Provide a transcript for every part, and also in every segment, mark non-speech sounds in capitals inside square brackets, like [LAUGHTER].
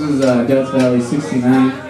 This is uh, Death Valley 69.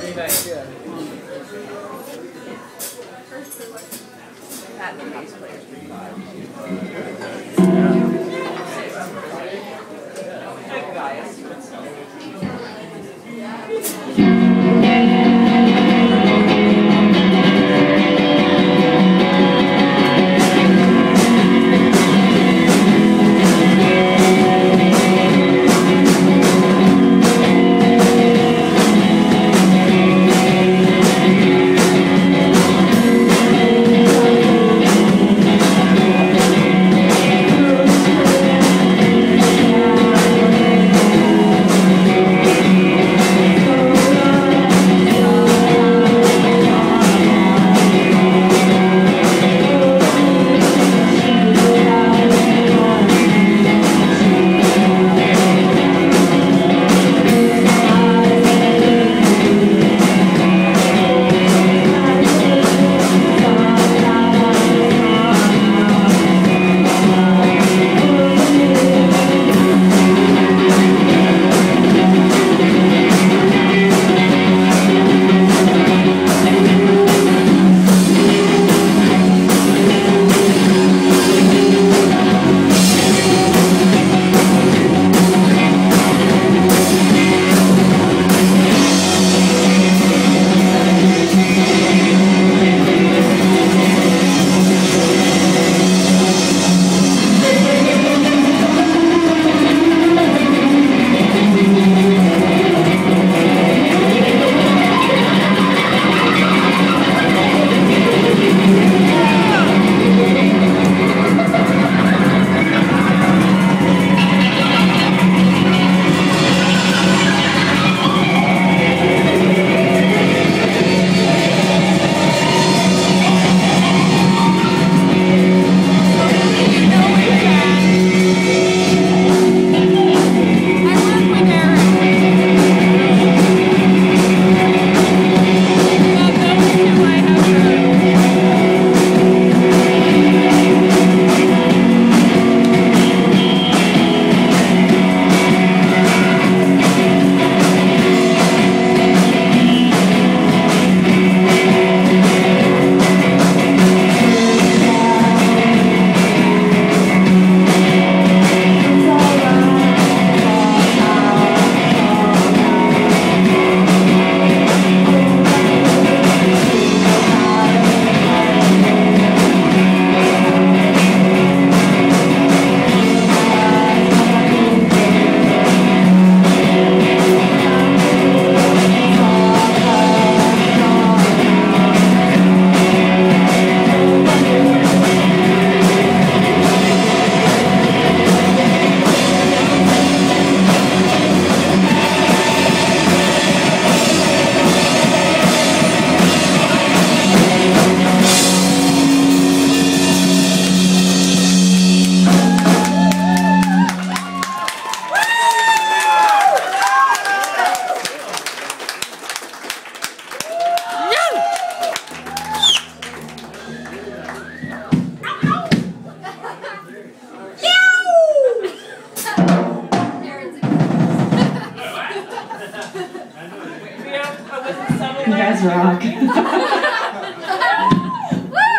Pretty nice, yeah. Guys.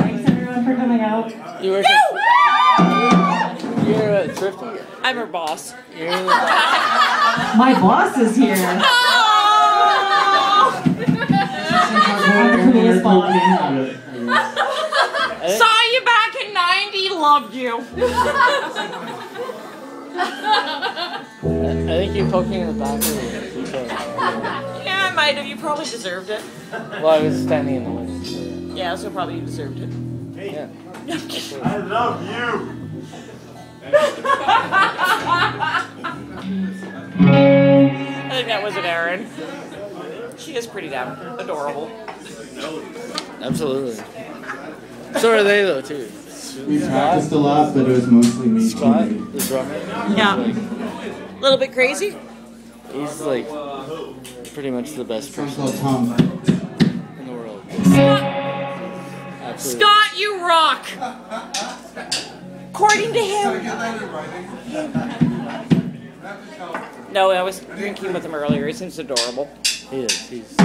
Thanks everyone for coming out. You work at, you're a thrifty? I'm her boss. You're [LAUGHS] the boss. My boss is here. [LAUGHS] Oh! I'm the coolest boss. Think, Saw you back in 90, loved you. [LAUGHS] I think you're poking in the back of the t-shirt. Yeah, I might have. You probably deserved it. Well, I was standing in the way. So Yeah, so probably you deserved it. yeah. I love you. I think that was an Erin. She is pretty damn adorable. Absolutely. So are they though too. We practiced a lot, but it was mostly me. Scott, cheating. the drummer. Yeah. A little bit crazy. He's like pretty much the best person Tom. in the world. Scott, Absolutely. Scott you rock. According to him. No, I was drinking with him earlier. He seems adorable. He is. He's.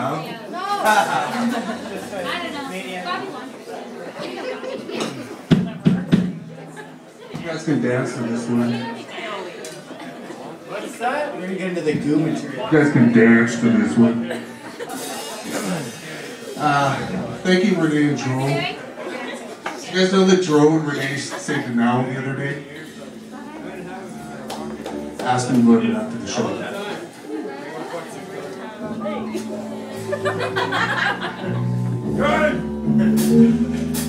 Way too. I don't know. [LAUGHS] You guys can dance to this one. What is that? We're gonna get into the goo material. You guys can dance to this one. [LAUGHS] Uh, thank you, Renee and Joel. You guys know that Dro and Renee saved a noun the other day? Ask them to look it after the show. Good.